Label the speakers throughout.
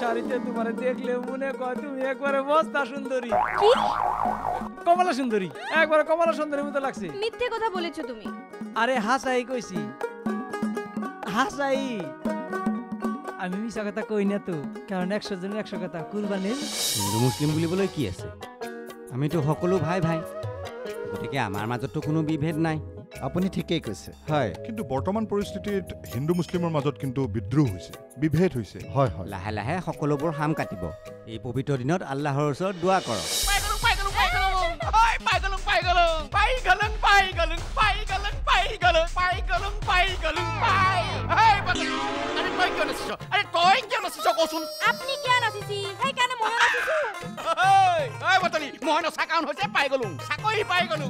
Speaker 1: শাড়িতে তোমার দেখলে মনে কয় তুমি একবারে বস্তা সুন্দরী।
Speaker 2: কি?
Speaker 1: কমলা সুন্দরী। একবারে কমলা সুন্দরী মতো লাগছে।
Speaker 2: মিথ্যে কথা বলেছ তুমি।
Speaker 1: আরে হাসাই কইছি। হাসাই। আমি মিশা কথা কই না তো কারণ একশো জন একশো কথা কুরবানির।
Speaker 3: হিন্দু মুছলিম বুলিবলৈ কি আছে? আমিতো সকলো ভাই ভাই গতিকে আমাৰ মাজতো কোনো বিভেদ নাই।
Speaker 4: আপুনি ঠিকেই কৈছে।
Speaker 3: হয়।
Speaker 5: কিন্তু বৰ্তমান পৰিস্থিতিত হিন্দু মুছলিমৰ মাজত কিন্তু বিদ্ৰোহ হৈছে বিভেদ হৈছে।
Speaker 4: হয় হয়।
Speaker 3: লাহে লাহে সকলোবোৰ হাম কাটিব। এই পবিত্ৰ দিনত আল্লাহৰ ওচৰত দোৱা কৰক।
Speaker 6: মই নচা কাৰণ হৈছে পাই। গলো চাকৰি পাই গলো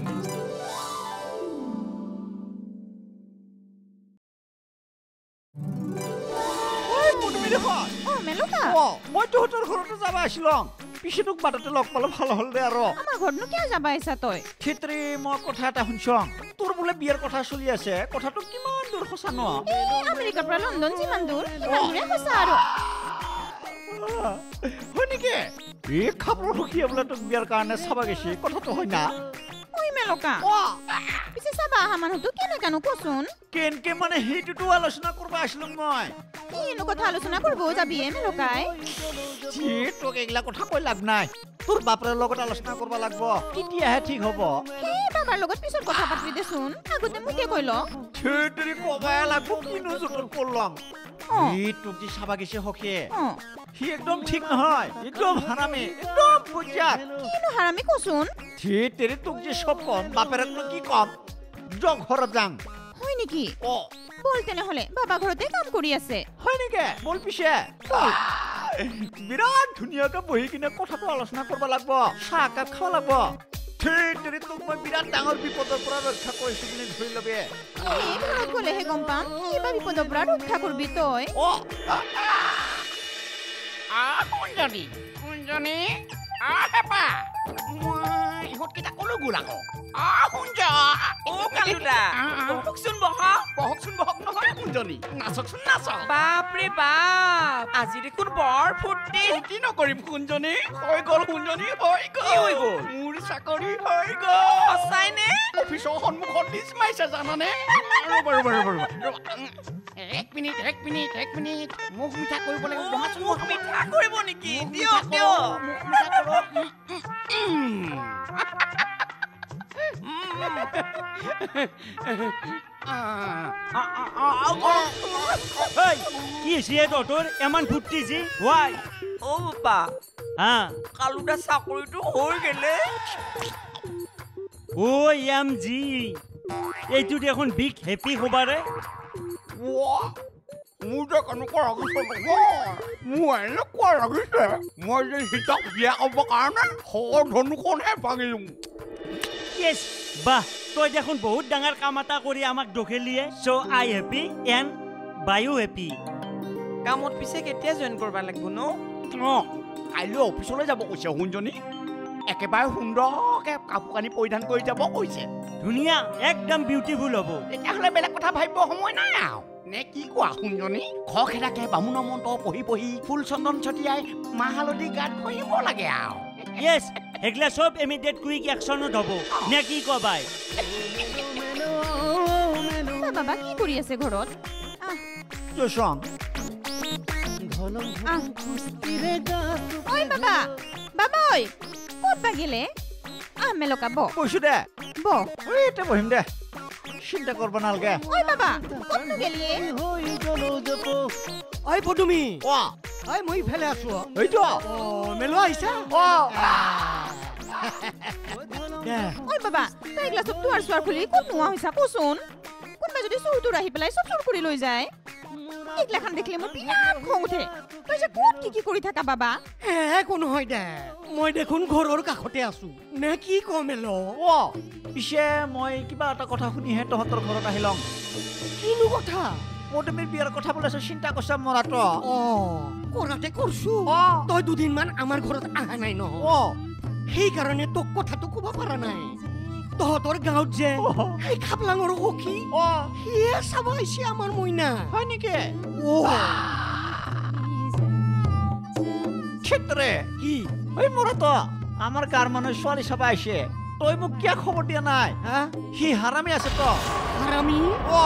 Speaker 2: অ মেলুকা
Speaker 7: মই তহঁতৰ ঘৰতে যাব আছিলং। পিছে তোক বাটতে লগ পালে ভাল হ'ল দে আৰু।
Speaker 2: আমাৰ ঘৰতনো কিয় যাবা আহিছা তই?
Speaker 7: ক্ষেত্ৰী মই কথা এটা শুনছং তোৰ বোলে বিয়াৰ কথা চলি আছে কথাটো কিমান দূৰ সঁচা ন?
Speaker 2: এই আমেৰিকাৰ পৰা লণ্ডন যিমান দূৰ সিমান দূৰে সঁচা আৰু।
Speaker 7: হয় নেকি? এই খাবৰ সুখীয়ে বোলে তোক বিয়াৰ কাৰণে চাবা গৈছে কথাটো হয় না?
Speaker 2: মেলকা পিছে চাবা অহা মানুহটো কেনেকানো কচোন
Speaker 7: কেনকে মানে সেইটোতো আলোচনা কৰিব আছিলো মই
Speaker 2: কিনো কথা আলোচনা কৰিব যাবি এ মেলকাই
Speaker 7: যি তোক এইগিলা কথা কৈ লাভ নাই তোৰ বাপৰে লগত আলোচনা কৰিব লাগিব তেতিয়াহে ঠিক হ'ব
Speaker 2: বাবাৰ লগত পিছত কথা পাতিবি দেচোন আগতে মোকে কৈ ল
Speaker 7: সেইটোৰে কবাই লাগব কিনো জোঁটত কৰলাম
Speaker 2: অ
Speaker 7: ই তোক যি চাবা গৈছে সখীয়ে সি একদম ঠিক নহয়? একদম হাৰামী একদম বুজাত
Speaker 2: কিনো হাৰামি কচোন
Speaker 7: তেৰি তোক যে চব কম বাপেৰকনো কি কম? য ঘৰত যাম
Speaker 2: হয় নেকি?
Speaker 7: অ
Speaker 2: বল তেনেহলে বাবা ঘৰতে কাম কৰি আছে।
Speaker 7: হয় নেকি? বল পিছে। বিৰাট ধুনীয়াকে বহি কিনে কথাটো আলোচনা কৰিব লাগিব চাহ একাপ খাব লাগিব। তেৰি তোক মই বিৰাট ডাঙৰ বিপদৰ পৰা ৰক্ষা কৰিছো বুলি ধৰি ল'বি।
Speaker 2: ঘৰত গলেহে গম পাম কিবা বিপদৰ পৰা ৰক্ষা কৰিবি তই।
Speaker 7: অ
Speaker 6: আহ কুঞ্জনী কুঞ্জনী আহ হেপা মই ইহঁতকেইটা কলৈ গ'ল আকৌ আহ কুঞ্জ
Speaker 8: অ কালুদা বহকচোন বহক
Speaker 6: বহকচোন বহক নহয় কুঞ্জনী নাচকচোন নাচক
Speaker 8: বাপৰে বাপ আজি দেখোন বৰ ফূৰ্তি
Speaker 6: কি নকৰিম কুঞ্জনী হৈ গ'ল কুঞ্জনী হৈ
Speaker 8: কি হৈ
Speaker 6: গ'ল
Speaker 8: গ'ল?
Speaker 6: মোৰ চাকৰি হৈ গ'ল
Speaker 8: সঁচাইনে
Speaker 6: অফিচৰ সন্মুখত লিষ্ট মাৰিছে জানানে ৰ'বা ৰ'বা ৰ'বা ৰ'বা ৰ'বা উম, এক মিনিট এক মিনিট এক মিনিট মুখ মিঠা কৰিব লাগিব
Speaker 8: মোক মিঠা কৰিব নেকি
Speaker 6: মুখ
Speaker 8: দিয়ক
Speaker 6: মিঠা কৰক,
Speaker 8: দিয়ক
Speaker 6: মুখ মিঠা কৰক। উম, উম, উম। আহ, আহ, আহ, আহ, আহ।
Speaker 9: কি হৈছে তহঁতৰ ইমান ফূৰ্তি যি হোৱাই
Speaker 8: অ বাপা
Speaker 9: হা
Speaker 8: কালুদা চাকৰিটো হৈ গেলে
Speaker 9: অ' এম জি এইটো দেখোন বিগ হেপী খবৰে
Speaker 6: ৱা, মোৰ যে কেনেকুৱা লাগিছে নহয় মোৰ এনেকুৱা লাগিছে মই যে সীতাক বিয়া কৰিব কাৰণে সৰ ধনুখনহে ভাঙিলোঁ
Speaker 9: য়েছ বাহ তই দেখোন বহুত ডাঙৰ কাম এটা কৰি আমাক দখেলিয়ে চ' আই হেপী এণ্ড বায়ু হেপী
Speaker 8: কামত পিছে কেতিয়া জইন কৰিব লাগিব ন?
Speaker 6: অঁ কাইলৈ অফিচলৈ যাব কৈছে শুনজনী একেবাৰে সুন্দৰকৈ কাপোৰ কানি পৰিধান কৰি যাব কৈছে।
Speaker 9: ধুনীয়া একদম বিউটিফুল হ'ব।
Speaker 6: তেতিয়াহ'লে বেলেগ কথা ভাবিব সময় নাই আৰু। নে কি কোৱা শুনজনী? খৰখেদাকে বামুণৰ মন্ত্ৰ পঢ়ি পঢ়ি ফুল চন্দন ছটিয়াই মাহ হালধি গাত ঘঁহিব লাগে আৰু
Speaker 9: য়েছ সেইগিলা চব ইমিডিয়েট কুইক একশ্যনত হ'ব। নে কি কয় বাই?
Speaker 2: তা বাবা কি কৰি আছে ঘৰত? ঐ বাবা বাবা ঐ ক'ত আহ মেলকা
Speaker 7: বহিম দে। চিন্তা কৰিব নালাগে।
Speaker 2: ঐ বাবা ক'তনো গেলিয়ে
Speaker 9: ঐ পদুমী।
Speaker 7: অ।
Speaker 9: ঐ মই ইফালে আছো।
Speaker 7: এইটো
Speaker 9: অ মেলো আহিছা?
Speaker 2: ঐ বাবা তই এইগিলা চব দুৱাৰ চোৱাৰ খুলি ক'ত নোহোৱা হৈছা কচোন? কোনোবাই যদি চুৰ তোৰ আহি পেলাই চব চুৰ কৰি লৈ যায়। এইগিলাখান দেখিলে মোৰ বিৰাট খং উঠে। তই যে ক'ত কি কি কৰি থাকা বাবা?
Speaker 9: হে একো নহয় দে। মই দেখোন ঘৰৰ কাষতে আছো। নে কি কওঁ মেলো
Speaker 7: অ পিছে মই কিবা এটা কথা শুনিহে তহঁতৰ ঘৰত আহি লওঁ
Speaker 9: কিনো কথা?
Speaker 7: পদমীৰ বিয়াৰ কথা বোলে চিন্তা কৰিছা মৰাটো।
Speaker 9: অ কৰাতে কৰছো।
Speaker 7: অ।
Speaker 9: তই দুদিনমান আমাৰ ঘৰত অহা নাই নহয়
Speaker 7: অ।
Speaker 9: সেইকাৰণে তোক কথাটো ক'ব পৰা নাই। তহঁতৰ গাঁৱত যে সেই খাপলাঙৰ সখী
Speaker 7: অ
Speaker 9: সিয়ে চাব আহিছে আমাৰ মইনা
Speaker 7: হয় নেকি
Speaker 9: অ
Speaker 7: ক্ষেত্ৰে
Speaker 9: কি
Speaker 7: মোৰা তো আমাৰ গাৰ মানুষ ছোৱালী চাব আহিছে তই মোক কিয় খবৰ দিয়া নাই
Speaker 9: হা
Speaker 7: সি হাৰামি আছে তো
Speaker 9: হাৰামি
Speaker 7: অ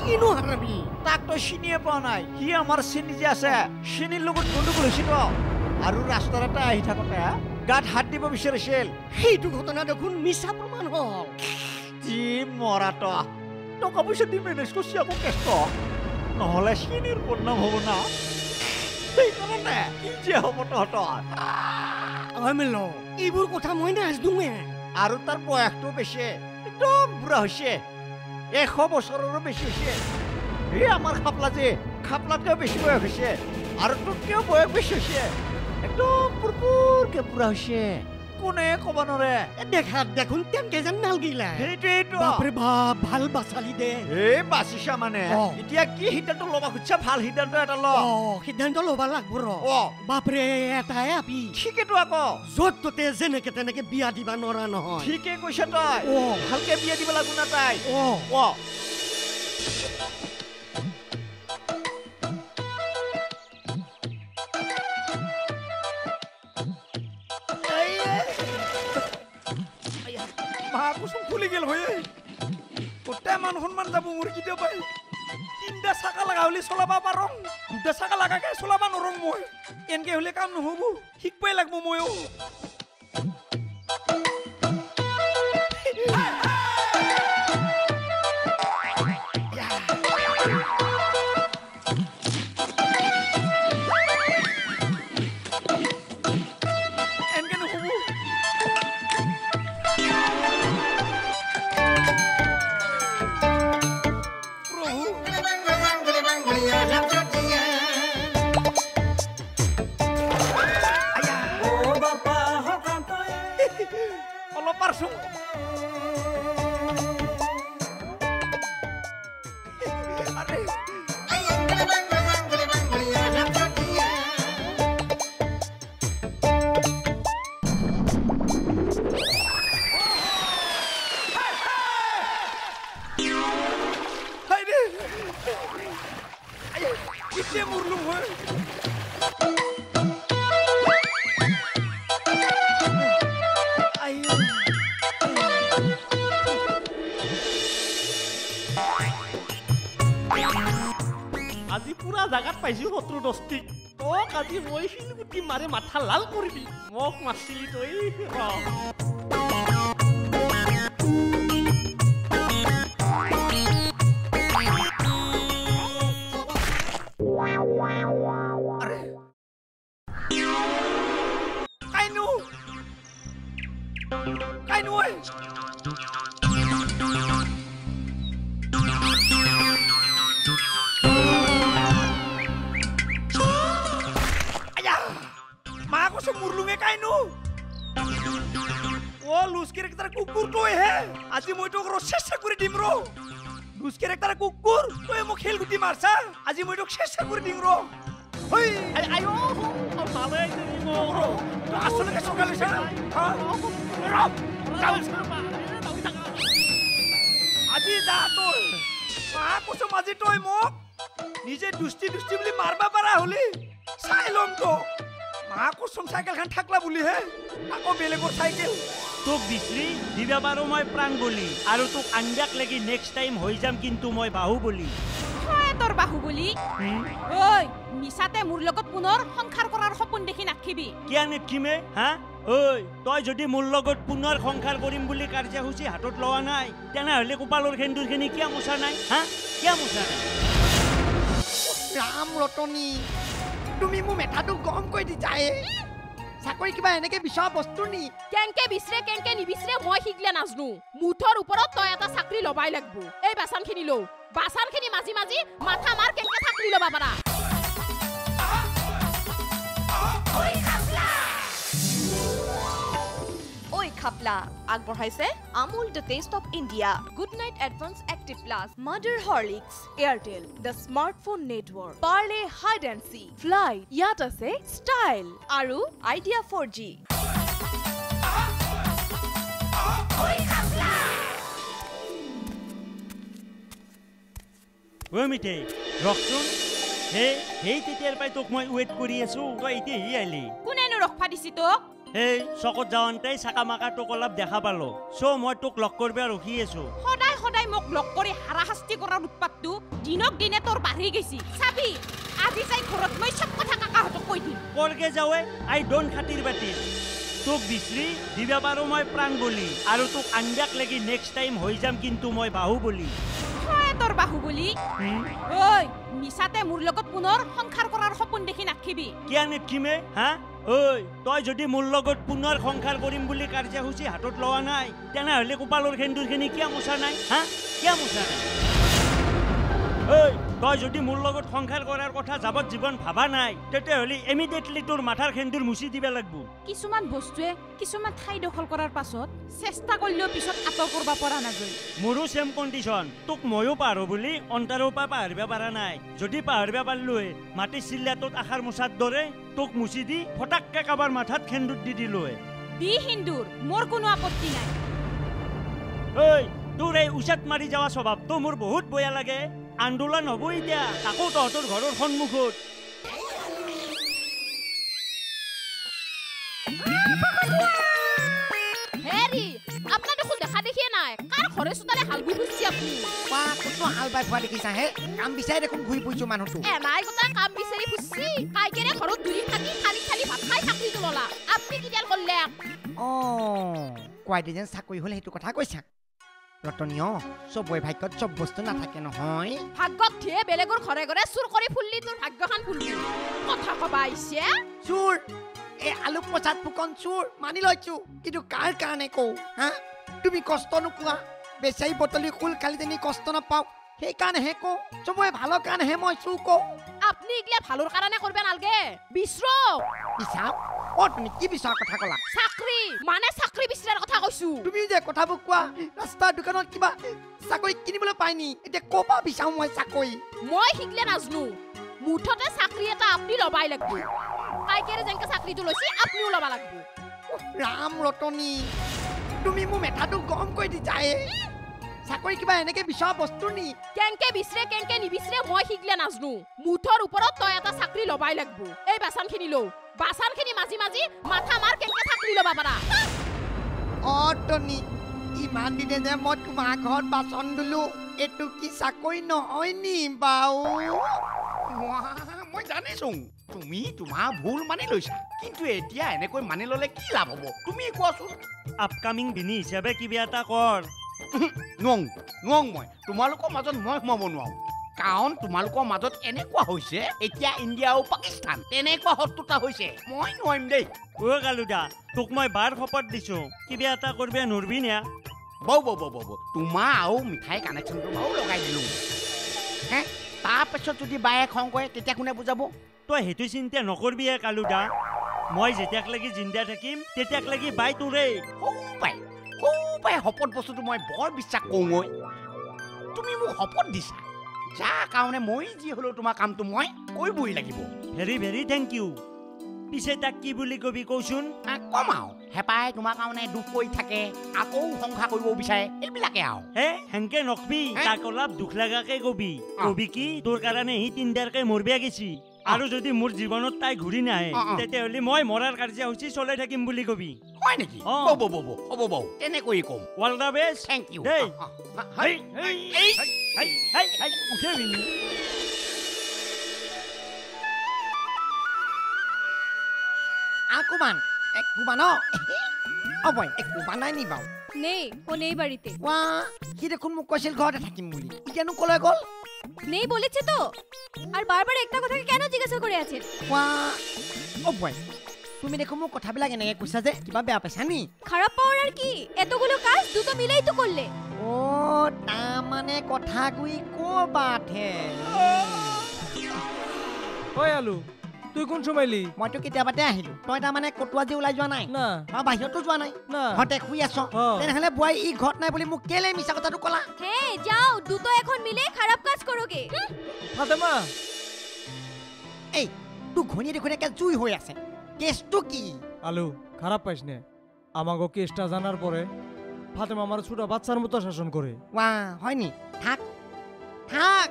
Speaker 9: কিনো হাৰামি
Speaker 7: তাক তই চিনিয়ে পোৱা নাই সি আমাৰ চিনি যে আছে চিনিৰ লগত গণ্ডগোল হৈছে তো আৰু ৰাস্তাৰ এটা আহি থাকোতে গাত হাত দিব বিচাৰিছিল
Speaker 9: সেইটো ঘটনা দেখোন মিছা প্ৰমাণ হ'ল।
Speaker 7: যি মৰাটো টকা পইচা দি মেনেজ কৰিছে আকৌ কেষ্ট নহ'লে চিনিৰ বদনাম হ'ব না। সেইকাৰণে কি যে হ'ব তহঁতৰ
Speaker 9: এইবোৰ কথা মই নাজনোৱে
Speaker 7: আৰু তাৰ বয়সটো বেছি একদম বুঢ়া হৈছে এশ বছৰৰো বেছি হৈছে এই আমাৰ খাপলা যে খাপলাতকৈ বেছি বয়স হৈছে আৰু তোতকৈও বয়স বেছি হৈছে একদম পুৰপুৰকে বুঢ়া হৈছে। কোনে ক'ব নোৱাৰে?
Speaker 9: দেখাত দেখোন তেনকে যেন নালগিলা
Speaker 7: সেইটোৱেইটো।
Speaker 9: বাপৰে বাপ ভাল বাচালি দে।
Speaker 7: এই বাচিছা মানে।
Speaker 9: অ।
Speaker 7: এতিয়া কি সিদ্ধান্ত ল'বা খুজিছা ভাল সিদ্ধান্ত এটা ল।
Speaker 9: অ সিদ্ধান্ত ল'বা লাগব ৰ।
Speaker 7: অ।
Speaker 9: বাপৰে এটাই আপি।
Speaker 7: ঠিকেতো আকৌ।
Speaker 9: য'ত ত'তে যেনেকে তেনেকে বিয়া দিবা নৰা নহয়।
Speaker 7: ঠিকে কৈছা তই।
Speaker 9: অ।
Speaker 7: ভালকে বিয়া দিব লাগিব না তাই।
Speaker 9: অ।
Speaker 7: অ।
Speaker 1: মাকুচোন খুলি গেল হয়ে। গোটেই মান সন্মান যাব মোৰ কেতিয়াবাই তিনিটা চাকা লগা হ'লে চলাব পাৰোঁ। দুটা চাকা লাগাকে চলাব নোৱাৰোঁ মই। এনেকে হ'লে কাম নহ'ব। শিকবাই লাগিব ময়ো।
Speaker 10: জাগাত পাইছো শত্ৰু দস্তি তোক আজি মই শিলগুটি মাৰে মাথা লাল কৰিবি। মোক মাৰছিলি তই।
Speaker 1: আজি মই তোক ৰ চেষ্টা কৰি দিম ৰ। লুজ কেৰেক্টাৰ কুকুৰ তই মোক খেল গুটি মাৰছা আজি মই তোক চেষ্টা কৰি দিম ৰ। হৈ।
Speaker 10: আইও ভালে
Speaker 1: আচলতে চকালৈছে না হা? ৰ, যাওঁ। আজি যা তোৰ মা কৈছো আজি তই মোক নিজে দুষ্টি দুষ্টি বুলি মাৰবা পাৰা হলি। চাই ল'ম তোক মা কৈছোম চাইকেলখন থাকলা বুলিহে আকৌ বেলেগৰ চাইকেল।
Speaker 10: তোক বিচৰি দিবা পাৰো মই প্ৰাণ বলি। আৰু তোক আঞ্জাক লাগি নেক্সট টাইম হৈ যাম কিন্তু মই বাহু বলি।
Speaker 11: হয় তোৰ বাহুবলি ঐ মিছাতে মোৰ লগত পুনৰ সংসাৰ কৰাৰ সপোন দেখি নাখিবি।
Speaker 10: কিয় হা? ঐ তই যদি মোৰ লগত পুনৰ সংসাৰ কৰিম বুলি কাৰ্যসূচী হাতত লোৱা নাই তেনেহ'লে কপালৰ সেন্দুৰখিনি কিয় মোচা নাই হা? কিয় মোচা নাই?
Speaker 9: ৰাম ৰতনী তুমি মোৰ মেথাটো গৰম কৰি দিছাহে চাকৰি কিবা এনেকে বিচৰা বস্তু নি
Speaker 11: কেংকে বিচৰে কেংকে নিবিচৰে মই শিকলে নাজনো মুঠৰ ওপৰত তই এটা চাকৰি ল'বাই লাগব এই বাচানখিনি লওঁ বাচানখিনি মাজি মাজি মাথা মাৰ কেংকে চাকৰি ল'বা পাৰা
Speaker 12: খাপলা আগবঢ়াইছে। Amul the taste of India. Good night advance active plus mother Horlicks. Airtel the smartphone network. Parle hide and seek fly ইয়াত আছে ষ্টাইল আৰু আইডিয়া ফ'ৰ জি।
Speaker 10: ঐ মিঠেই ৰখচোন হে সেই তেতিয়াৰ পৰাই তোক মই ৱেইট কৰি আছো। তই এতিয়াহি আহিলি।
Speaker 2: কোনেনো ৰখবা দিছি তোক?
Speaker 10: এই চকত যাওঁতেই চাকা মাকা তোক অলপ দেখা পালো। চ' মই তোক লগ কৰিব ৰখি আছো
Speaker 2: সদায় সদায় মোক লগ কৰি হাৰাশাস্তি কৰাৰ উৎপাতটো দিনক দিনে তোৰ বাঢ়ি গৈছি। চাবি আজি যাই ঘৰত মই চব কথা কাকাহঁতক কৈ দিম।
Speaker 10: কৰকে যাৱে আই ডোণ্ট খাতিৰ বাতিৰ তোক বিচৰি দিবা পাৰো মই প্ৰাণ বলি। আৰু তোক আঞ্জাক লাগি নেক্সট টাইম হৈ যাম কিন্তু মই বাহু বলি।
Speaker 2: তোৰ বাহুবলি ঐ মিছাতে মোৰ লগত পুনৰ সংসাৰ কৰাৰ সপোন দেখি নাখিবি।
Speaker 10: কিয় নেটকিমে হা? ঐ তই যদি মোৰ লগত পুনৰ সংসাৰ কৰিম বুলি কাৰ্যসূচী হাতত লোৱা নাই তেনেহ'লে কপালৰ সেন্দুৰখিনি কিয় মোচা নাই হা? কিয় মোচা নাই? ঐ তই যদি মোৰ লগত সংসাৰ কৰাৰ কথা যাবত জীৱন ভাবা নাই তেতিয়াহ'লে ইমিডিয়েটলি তোৰ মাথাৰ সেন্দুৰ মুচি দিব লাগিব।
Speaker 2: কিছুমান বস্তুৱে কিছুমান ঠাই দখল কৰাৰ পাছত চেষ্টা কৰিলেও পিছত আঁতৰ কৰিব পৰা নাযায়।
Speaker 10: মোৰো ছেম কণ্ডিশ্যন তোক ময়ো পাহৰো বুলি অন্তৰৰ পৰা পাহৰিব পৰা নাই। যদি পাহৰিব পাৰিলোৱে মাটি চিল্লাটোত আশাৰ মোচাৰ দৰে তোক মুচি দি ফটাককে কাৰোবাৰ মাথাত সেন্দুৰ দি দিলোৱে।
Speaker 2: দি হিন্দুৰ মোৰ কোনো আপত্তি নাই।
Speaker 10: ঐ তোৰ এই উচাত মাৰি যোৱা স্বভাৱটো মোৰ বহুত বেয়া লাগে। আন্দোলন হ'ব এতিয়া। তাকো তহঁতৰ ঘৰৰ সন্মুখত।
Speaker 11: হেৰি আপোনাৰ দেখোন দেখা দেখিয়ে নাই? কাৰ ঘৰে চোতালে হাল বি ফুৰিছে আপুনি?
Speaker 13: বা ক'তনো হাল বাই ফুৰা দেখিছা হে? কাম বিচাৰি দেখোন ঘূৰি ফুৰিছো মানুহটো।
Speaker 11: এনাই গোটা কাম বিচাৰি ফুৰিছি। কাইকেৰে ঘৰত দুৰি থাকি খালি খালি ভাত খাই চাকৰিটো ল'লা আপুনি কিডাল কৰিলে?
Speaker 13: অঁ কোৱাইটি যেন চাকৰি হ'ল সেইটো কথা কৈছা। ৰতনীয় চবৰে ভাগ্যত চব বস্তু নাথাকে নহয়।
Speaker 11: ভাগ্যত ধেৰ বেলেগৰ ঘৰে ঘৰে চুৰ কৰি ফুললি তোৰ ভাগ্যখন ফুললি। কথা কবা আহিছে
Speaker 13: চোৰ! এই আলু পচাত ফুকন চোৰ! মানি লৈছো। কিন্তু কাৰ কাৰণে কওঁ হা? তুমি কষ্ট নোপোৱা। বেচাৰি বটলি খোল খালিজনী কষ্ট নাপাওঁ। সেইকাৰণেহে কওঁ চবৰে ভালৰ কাৰণেহে মই চোৰ কওঁ
Speaker 11: আপুনি এইগিলা ভালৰ কাৰণে কৰিব নালগে।
Speaker 13: বিচাৰ অ তুমি কি বিচৰা কথা ক'লা
Speaker 11: চাকৰি মানে চাকৰি বিচৰাৰ কথা কৈছো
Speaker 13: তুমি যে কথাবোৰ কোৱা ৰাস্তাৰ দোকানত কিবা চাকৰি কিনিবলৈ পাই নি এতিয়া ক'ৰ পৰা বিচাৰোঁ মই চাকৰি
Speaker 11: মই শিকলে নাজনো মুঠতে চাকৰি এটা আপুনি ল'বাই লাগব কাইকেৰে যেনেকে চাকৰিটো লৈছে আপুনিও ল'ব লাগব
Speaker 13: ৰাম ৰতনী তুমি মোৰ মেথাটো গৰম কৰি দিছা হে চাকৰি কিবা এনেকে বিচৰা বস্তু নি?
Speaker 11: কেংকে বিচৰে কেংকে নিবিচৰে মই শিকলে নাজনো। মুঠৰ ওপৰত তই এটা চাকৰি ল'বাই লাগব। এই বাচানখিনি লওঁ। বাচানখিনি মাজি মাজি মাথা মাৰ কেংকে চাকৰি ল'বা পাৰা?
Speaker 13: অ টনি ইমান দিনে যে মই তোমাৰ ঘৰত বাচন ধুলো এইটো কি চাকৰি নহয় নি বাৰু
Speaker 6: মই জানিছো। তুমি তোমাৰ ভুল মানি লৈছা। কিন্তু এতিয়া এনেকৈ মানি ললে কি লাভ হ'ব? তুমি কোৱাচোন।
Speaker 10: আপকামিং বিনি হিচাপে কিবা এটা কৰ।
Speaker 6: নোৱাৰো নোৱাৰো মই তোমালোকৰ মাজত মই সোমাব নোৱাৰো। কাৰণ তোমালোকৰ মাজত এনেকুৱা হৈছে এতিয়া ইণ্ডিয়া আৰু পাকিস্তান তেনেকুৱা শত্ৰুতা হৈছে। মই নোৱাৰিম দেই।
Speaker 10: অ' কালুদা তোক মই বাৰ শপত দিছো। কিবা এটা কৰিব নোৱাৰবি নে?
Speaker 6: বৌ বৌ বৌ বৌ তোমাৰ আৰু মিঠাই কানেকশ্যনটো বাৰু লগাই দিলোঁ। হে? তাৰপাছত যদি বায়ে খং কৰে তেতিয়া কোনে বুজাব?
Speaker 10: তই সেইটো চিন্তা নকৰবি হে কালুদা। মই যেতিয়াক লাগি জিন্দা থাকিম তেতিয়াক লাগি বাই তোৰেই।
Speaker 6: সৌ পাই শপত বস্তুটো মই বৰ বিশ্বাস কৰোঁ ঐ তুমি মোক শপত দিছা। যাৰ কাৰণে মই যি হ'লেও তোমাৰ কামটো মই কৰিবই লাগিব।
Speaker 10: ভেৰি ভেৰি থেংক ইউ পিছে তাক কি বুলি কবি কওচোন?
Speaker 6: আ, কম আৰু হেঁপাই তোমাৰ কাৰণে দুখ কৰি থাকে আকৌ সংসাৰ কৰিব বিচাৰে এইবিলাকে আৰু
Speaker 10: হে হেনকে নকবি? তাক অলপ দুখ লাগাকে কবি। কবি কি তোৰ কাৰণে সি তিনদাৰকে মৰবিয়া গেছি। আৰু যদি মোৰ জীৱনত তাই ঘূৰি নাহে। তেতিয়াহ'লে মই মৰাৰ কাৰ্যসূচী চলাই থাকিম বুলি কবি।
Speaker 6: হয় নেকি?
Speaker 10: অ।
Speaker 6: বৌ বৌ বৌ বৌ হ'ব বৌ তেনেকৈয়ে ক'ম।
Speaker 10: All the best
Speaker 6: thank you
Speaker 10: দেই।
Speaker 13: এক কুমান। অ। বই এক কুমান নাই নি বাৰু?
Speaker 11: নেই ও নেই বাড়িতে
Speaker 13: ৱা সি দেখোন মোক কৈছিল ঘৰতে থাকিম বুলি। এতিয়ানো ক'লৈ গ'ল?
Speaker 11: নেই বলেছে তো? আর বারবার একটা কথা কেন জিজ্ঞাসা করে
Speaker 13: আছে? অ বই তুমি দেখো মোক কথাবিলাক এনেকৈ কৈছা যে কিবা বেয়া পাইছা নি?
Speaker 11: খারাপ পাওয়ার আর কি? এতগুলো কাজ দুটো মিলেই তো করলে।
Speaker 13: অ তাৰমানে কথাগুৰি ক'ৰবাত হে?
Speaker 1: ঐ আলু তুই কোন সময় সময়লি
Speaker 13: মইতো কেতিয়াবাতে আহিলো। তই তাৰমানে ক'তো আজি ওলাই যোৱা নাই?
Speaker 1: না।
Speaker 13: আৰু বাহিৰতো যোৱা নাই?
Speaker 1: না।
Speaker 13: ঘৰতে শুই আছ। তেনেহ'লে বোৱাৰী ই ঘৰত নাই বুলি মোক কেলে মিছা কথাটো ক'লা?
Speaker 11: হে যাও দুটো এখন মিলে খারাপ কাজ করোগে
Speaker 1: ফাতেমা।
Speaker 13: এই তোৰ ঘনী দেখোন একে জুই হৈ আছে। কেছটো কি?
Speaker 1: আলু খারাপ পাইস নে? আমাকে কেসটা জানার পরে ফাতেমা আমার ছোট বাচ্চার মতো শাসন করে
Speaker 13: ৱা হয়নি? থাক। থাক।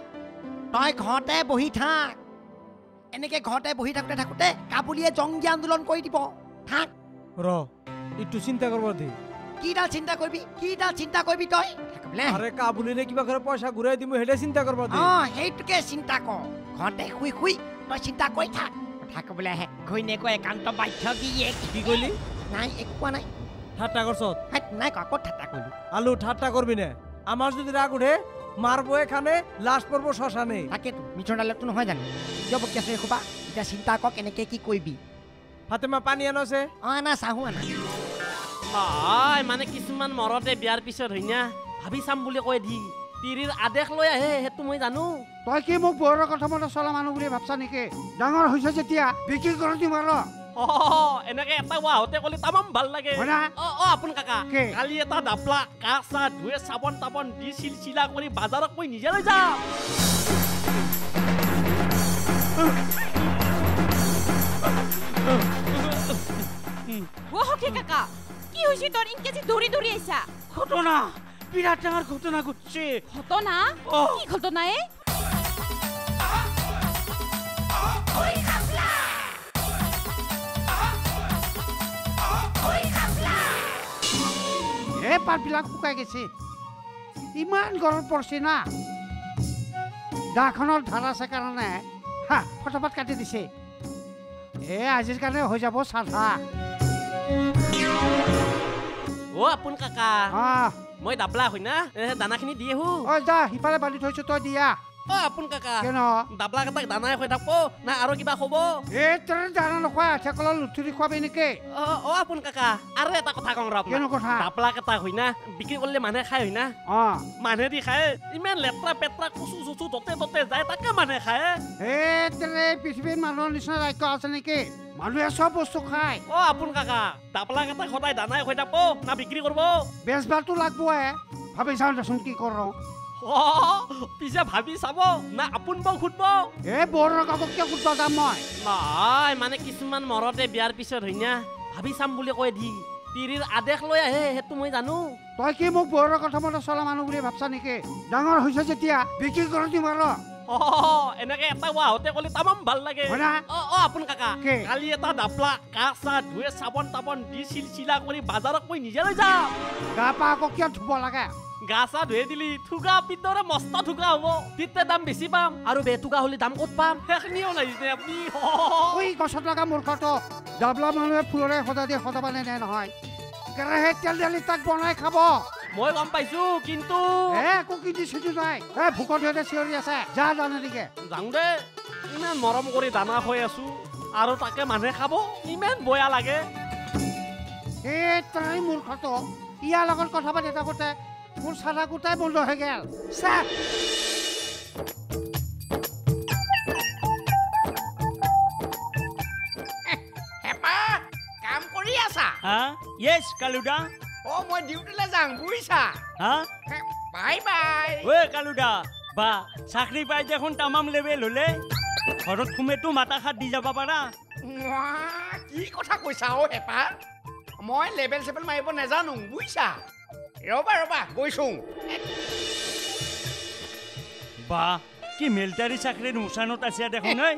Speaker 13: তই ঘৰতে বহি থাক। এনেকে ঘৰতে বহি থাকোঁতে থাকোঁতে কাবুলীয়ে জংগী আন্দোলন কৰি দিব। থাক।
Speaker 1: ৰ এইটো চিন্তা কৰিব দে।
Speaker 13: কিডাল চিন্তা কৰিবি? কিডাল চিন্তা কৰিবি তই? থাক বোলে।
Speaker 1: আৰে কাবুলিনে কিবা কৰে পইচা ঘূৰাই দিম সেইটোৱে চিন্তা কৰিব দে।
Speaker 13: অ সেইটোকে চিন্তা কৰ। ঘৰতে শুই শুই তই চিন্তা কৰি থাক। কথা ক'বলৈ আহে ঘৈণীয়েকৰ একান্ত বাধ্য গিৰিয়েক
Speaker 1: কি কৰিলি
Speaker 13: নাই একো কোৱা নাই।
Speaker 1: ঠাট্টা কৰছত
Speaker 13: নাই কোৱা ক'ত ঠাট্টা কৰিলো?
Speaker 1: আলু ঠাট্টা কৰবি না? আমাৰ যদি ৰাগ উঠে মাৰবো এখানে লাশ পড়বো শ্মশানে।
Speaker 13: তাকেতো মিছৰডালতো নহয় জানো? কিয় বকি আছো এসোপা এতিয়া চিন্তা কৰ কেনেকে কি কৰিবি।
Speaker 1: ফাতেমা পানী আনছে
Speaker 13: অ আনা চাহো আনা।
Speaker 14: নহয় মানে কিছুমান মৰতে বিয়াৰ পিছত হয় না ভাবি চাম বুলি কৈ দি তিৰিৰ আদেশ লৈ আহে সেইটো মই জানো।
Speaker 15: তই কি মোক বৌৰৰ কথা মতে চলা মানুহ বুলি ভাবছা নেকি? ডাঙৰ হৈছে যেতিয়া বিক্ৰী কৰি দিম আৰু
Speaker 14: অ এনেকে এটা ৱাহতে ক'লে তামাম ভাল লাগে
Speaker 15: হয় না?
Speaker 14: অ অ আপোন কাকা
Speaker 15: কি?
Speaker 14: কালি এটা ডাপলা কাহ চাহ ধুৱে চাবোন তাবোন দি চিলচিলা কৰি বাজাৰত মই নিজে লৈ যাম
Speaker 2: অ সখী কাকা কি হৈছে তোৰ ইনকেজি দৌৰি দৌৰি আহিছা
Speaker 10: ঘটনা বিৰাট ডাঙৰ ঘটনা ঘটছে
Speaker 2: ঘটনা
Speaker 10: অ।
Speaker 2: কি ঘটনা এ
Speaker 15: এই পাতবিলাক শুকাই গৈছে ইমান গৰম পৰিছে না দাখনৰ ধাৰ আছে কাৰণে হা ফটাফট কাটি দিছে এ আজিৰ কাৰণে হৈ যাব চাধা
Speaker 14: অ আপোন কাকা মই ডাবলা হয় না এ দানাখিনি দি আহো
Speaker 15: ঐ যা সিফালে বান্ধি থৈছো তই দিয়া
Speaker 14: অ আপোন কাকা।
Speaker 15: কেন?
Speaker 14: ডাবলা কেইটাক দানাই হৈ থাকব না আৰু কিবা হ'ব
Speaker 15: এই তোৰ দানা নোখোৱা আঠিয়াকলৰ লুঠুৰি খুৱাবি নেকি?
Speaker 14: অ অ আপোন কাকা আৰু এটা কথা কওঁ ৰ
Speaker 15: কেনে কথা?
Speaker 14: ডাবলা কেইটা হয় না বিক্ৰী কৰিলে মানুহে খায় হয় না
Speaker 15: অ।
Speaker 14: মানুহে দি খায় ইমান লেতেৰা পেতেৰা কচু চচু ততে ততে যায় তাকে মানুহে খায়।
Speaker 15: এই তেনে পৃথিৱীৰ মানুহৰ নিচিনা ৰাজ্য আছে নেকি? মানুহে চব বস্তু খায়।
Speaker 14: অ আপোন কাকা ডাবলা কেইটা সদায় দানাই হৈ থাকব না বিক্ৰী কৰিব?
Speaker 15: বেচবাৰটো লাগবই ভাবি চাওঁ দেচোন কি কৰোঁ।
Speaker 14: পিছে ভাবি চাব না আপোন বৌ সুধব
Speaker 15: এই বৰ কাপোৰ কিয় কুটবা যাম মই।
Speaker 14: নহয় মানে কিছুমান মৰতে বিয়াৰ পিছত হয় না? ভাবি চাম বুলি কৈ দি তিৰিৰ আদেশ লৈ আহে সেইটো মই জানো।
Speaker 15: তই কি মোক বৌৰৰ কথা মতে চলা মানুহ বুলি ভাবছা নেকি? ডাঙৰ হৈছে যেতিয়া বিক্ৰী কৰি দিম আৰু
Speaker 14: অ এনেকে এটা ৱাহতে ক'লে তামাম ভাল লাগে।
Speaker 15: হয় না?
Speaker 14: অ অ আপোন কাকা
Speaker 15: কি?
Speaker 14: কালি এটা ডাবলা কাহ চাহ ধুৱে চাবোন তাবোন দি চিলচিলা কৰি বাজাৰত মই নিজে লৈ যাম।
Speaker 15: গা পা আকৌ কিয় ধুব লাগে।
Speaker 14: গা চা ধুৱে দিলি থুকা পিতৰে মস্ত থুকা হ'ব। তেতিয়া দাম বেছি পাম আৰু বেথুকা হ'লে দাম ক'ত পাম? সেইখিনিও লাগিছে আপুনি?
Speaker 15: ঐ গছত লগা মূৰ্খটো ডাবলা মানুহে ফুলৰে সজা দিয়ে সজাবা নে নহয়? কেৰাহীত তেল দালি তাক বনাই খাব।
Speaker 14: মই গম পাইছো কিন্তু
Speaker 15: এ একো কিনি চিটি নাই। এ ভোকত সিহঁতে চিঞৰি আছে। যা জানে নেকি
Speaker 14: যাওঁ দে। ইমান মৰম কৰি দানা খুৱাই আছো আৰু তাকে মানুহে খাব ইমান বেয়া লাগে।
Speaker 15: এই তাই মূৰ্খটো ইয়াৰ লগত কথা পাতি থাকোঁতে মোৰ চাদা গোটাই বন্ধ হৈ গেল। চা।
Speaker 6: হেপা কাম কৰি আছা?
Speaker 10: হা? য়েছ কালুদা।
Speaker 6: অ মই ডিউটিলৈ যাওঁ বুজিছা?
Speaker 10: হা?
Speaker 6: Bye bye.
Speaker 10: ঐ কালুদা বা চাকৰি পাই দেখোন তামাম লেভেল হ'লে ঘৰত সোমেতো মাতা খাত দি যাব পাৰা।
Speaker 6: ৱাহ, কি কথা কৈছা অ হেপা? মই লেবেল চেবেল মাৰিব নাজানো বুজিছা? ৰ'বা ৰ'বা গৈছোঁ।
Speaker 10: বা কি মিলিটাৰী চাকৰিৰ মুচানত আছে দেখোন ঐ।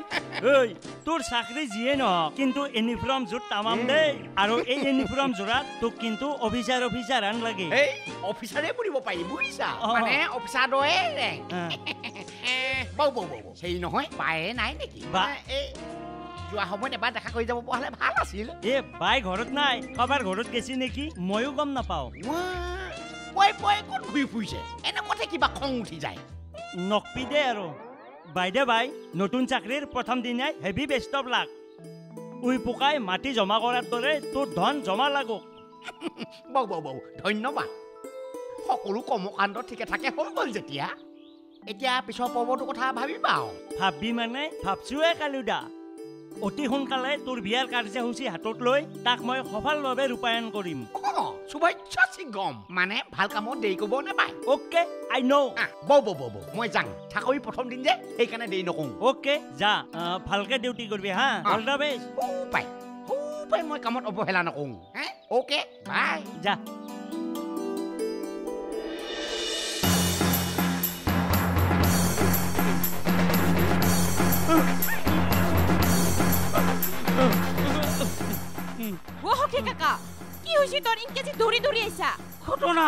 Speaker 10: তোৰ চাকৰি যিয়ে নহওক কিন্তু ইউনিফৰ্ম যোৰ তামাম দেই আৰু এই ইউনিফৰ্ম যোৰাত তোক কিন্তু অফিচাৰ অফিচাৰ আন লাগে
Speaker 6: এই অফিচাৰে পঢ়িব পাৰি বুজিছা। মানে অফিচাৰ দৰে। বৌ বৌ বৌ। হেৰি নহয় পায়ে নাই নেকি?
Speaker 10: বা।
Speaker 6: এই যোৱা সময়ত এবাৰ দেখা কৰি যাব পৰা হ'লে ভাল আছিল।
Speaker 10: এ বাই ঘৰত নাই কাৰোবাৰ ঘৰত গেছি নেকি? ময়ো গম নাপাওঁ।
Speaker 6: পই পই ক'ত ঘূৰি ফুৰিছে এনেকুৱাতে কিবা খং উঠি যায়
Speaker 10: নকপি দে আৰু বাইদে বাই নতুন চাকৰিৰ প্ৰথম দিনাই হেভি বেষ্ট অফ লাক উই পোকাই মাটি জমা কৰাৰ দৰে তোৰ ধন জমা লাগক
Speaker 6: বৌ বৌ বৌ ধন্যবাদ সকলো কৰ্মকাণ্ড ঠিকে থাকে হৈ গ'ল যেতিয়া এতিয়া পিছৰ পৰ্বটোৰ কথা ভাবিবা আৰু
Speaker 10: ভাবি মানে ভাবছোৱে কালুদা অতি সোনকালে তোৰ বিয়াৰ কাৰ্যসূচী হাতত লৈ তাক মই সফলভাৱে ৰূপায়ণ কৰিম।
Speaker 6: শুভেচ্ছা মানে ভাল কামত দেৰি কৰিব নাপায়
Speaker 10: অ'কে আই ন'
Speaker 6: বৌ বৌ বৌ বৌ মই চাকৰি প্ৰথম দিন যে সেইকাৰণে দেৰি নকৰোঁ।
Speaker 10: অ'কে যা ভালকে ডিউটি কৰিবি হা? অল দ্য বেষ্ট
Speaker 6: পাই পাই মই কামত অৱহেলা নকৰোঁ। হে? Okay bye.
Speaker 10: যা।
Speaker 16: কি হৈছে তোৰ ইনকে যে দৌৰি দৌৰি আহিছা
Speaker 9: ঘটনা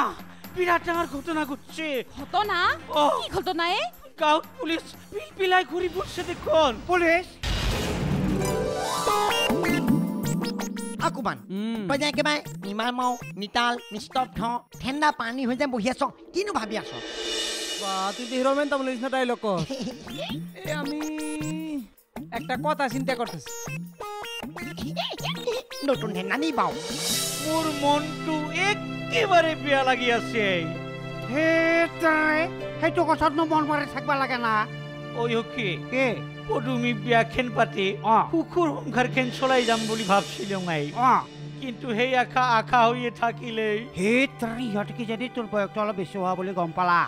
Speaker 9: বিৰাট ডাঙৰ ঘটনা ঘটছে।
Speaker 16: ঘটনা?
Speaker 9: অ।
Speaker 16: কি ঘটনা এ?
Speaker 9: গাঁৱত পুলিচ পিল পিলাই ঘূৰি ফুৰিছে দেখোন।
Speaker 15: পুলিচ
Speaker 13: অকমান তই যে একেবাৰে নিমাৰ মাও নিতাল নিস্তব্ধ ঠেণ্ডা পানী হৈ যে বহি আছ কিনো ভাবি আছ?
Speaker 1: বা তুই তো হিরোমেন তো বলিস না ডাইলগ এ আমি একটা কথা চিন্তা করতেছি
Speaker 13: নতুন ঠেণ্ডা নি বাও।
Speaker 9: মোৰ মনটো একেবাৰে বেয়া লাগি আছে
Speaker 15: হে তাই সেইটো কথাতনো মন মাৰি থাকিব লাগে না
Speaker 9: অয়কে
Speaker 15: কে
Speaker 9: পদুমী বিয়াখন পাতি সুখৰ সংসাৰখন চলাই যাম বুলি ভাবছিলো মাই কিন্তু সেই আশা আশা হৈয়ে থাকিলেই
Speaker 15: হে তাই ইহঁতে কি যদি তোৰ বয়সটো অলপ বেছি হোৱা বুলি গম পালা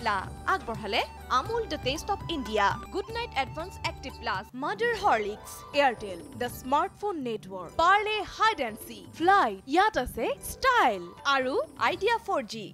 Speaker 12: খাপলা আগবঢ়ালে Amul the taste of India good night advance active plus mother Horlicks Airtel the smartphone network Parle hide and seek fly ইয়াত আছে ষ্টাইল আৰু আইডিয়া ফ'ৰ জি।